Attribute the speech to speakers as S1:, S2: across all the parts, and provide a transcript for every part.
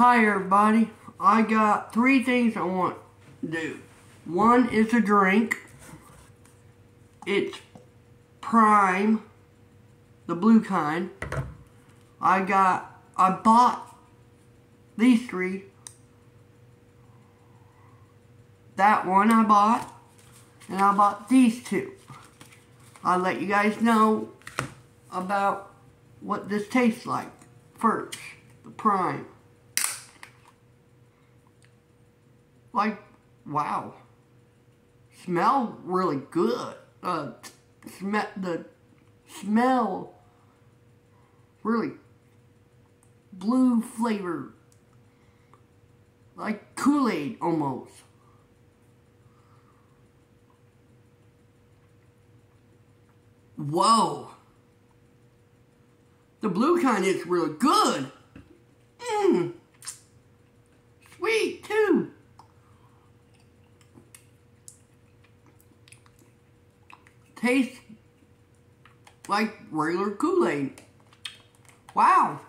S1: Hi everybody. I got three things I want to do. One is a drink. It's Prime, the blue kind. I got, I bought these three. That one I bought, and I bought these two. I'll let you guys know about what this tastes like first, the Prime. Like, wow. Smell really good. Uh, smell the smell really blue flavor. Like Kool-Aid almost. Whoa. The blue kind is really good. Mmm. Tastes like regular Kool-Aid. Wow.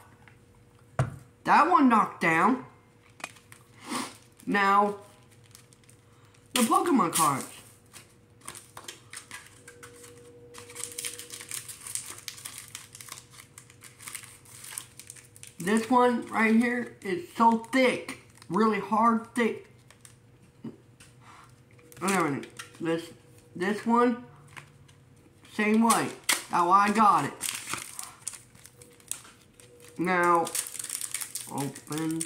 S1: That one knocked down. Now, the Pokemon cards. This one right here is so thick, really hard, thick. Wait This, this one, same way. How I got it. Now, open.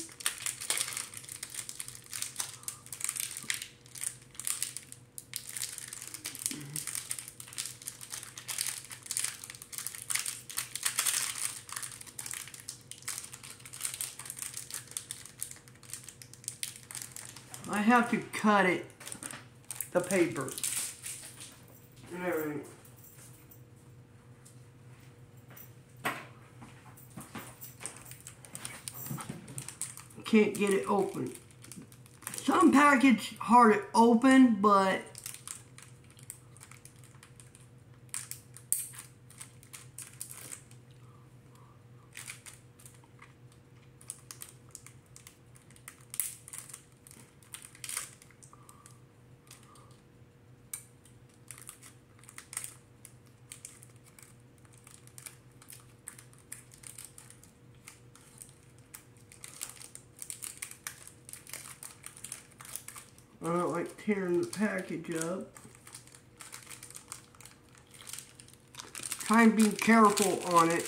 S1: I have to cut it, the paper, and everything. Can't get it open. Some package hard to open, but I don't like tearing the package up. Try and be careful on it.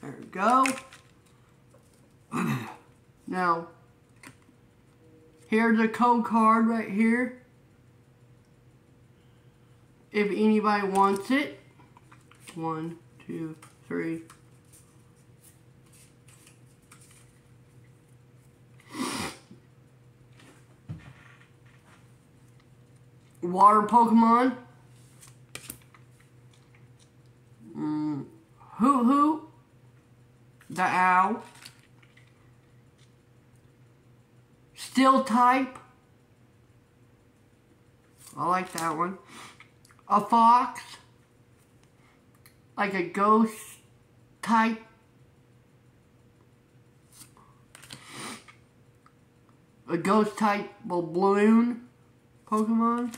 S1: There we go. Now, here's a code card right here. If anybody wants it. One, two, three, water Pokemon. Mm, Hoo Hoo. The owl. Steel type. I like that one. A fox. Like a ghost type. A ghost type balloon Pokemon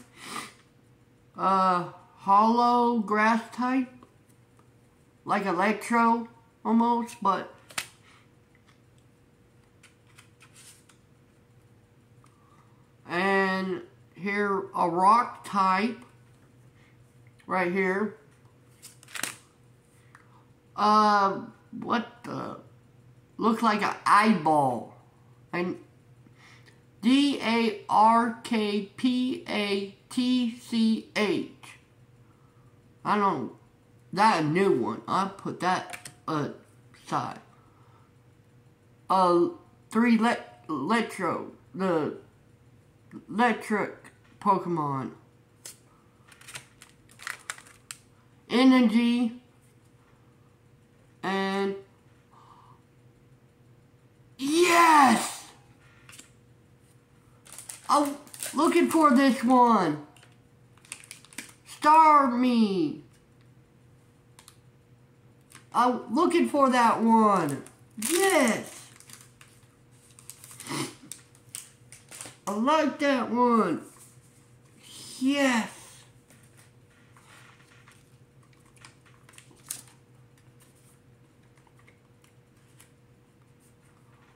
S1: uh, hollow grass type, like Electro almost, but and here a rock type right here. Uh, what the? Looks like an eyeball. And D A R K P A T C H. I don't. That a new one. I put that aside. Uh, three let Electro, the electric Pokemon. Energy and yes. I'm looking for this one. Starmie. I'm looking for that one. Yes. I like that one. Yes.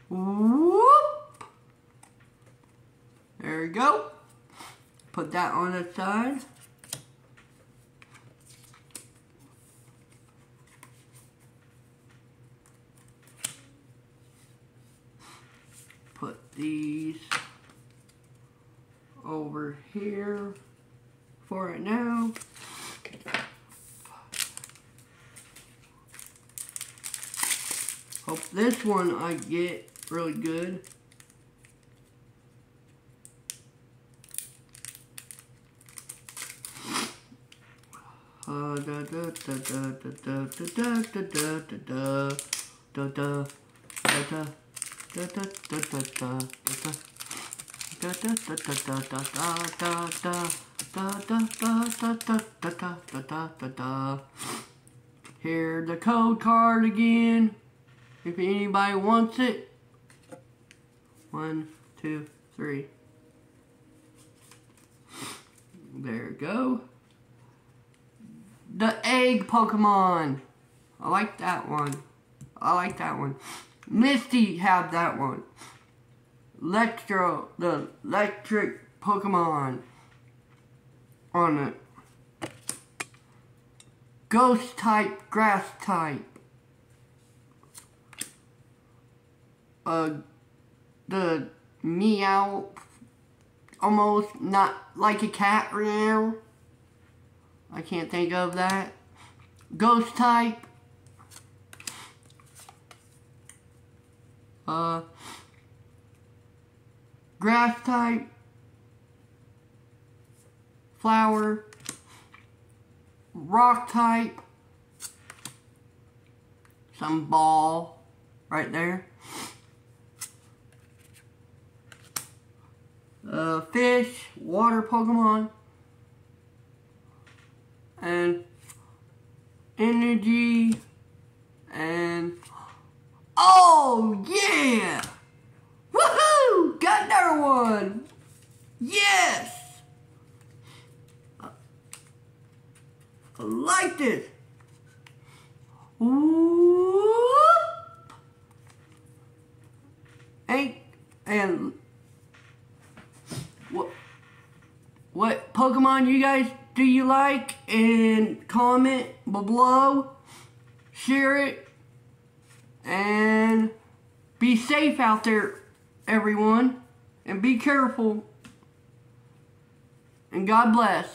S1: Whoop. There we go. Put that on the side. Put these over here for it now. Hope this one I get really good. Here the code card again. If anybody wants it. One, two, three. There we go. The egg Pokemon. I like that one. I like that one. Misty have that one. Electro, the electric Pokemon on it. Ghost type, grass type. Uh, the meow, almost not like a cat meow. I can't think of that. Ghost type. Uh, grass type. Flower. Rock type. Some ball right there. Uh, fish, water Pokemon and energy and oh yeah! Woohoo! Got another one! Yes! I like this Whoop. Ain't and what what Pokemon you guys do you like and comment below. Share it. And be safe out there, everyone. And be careful. And God bless.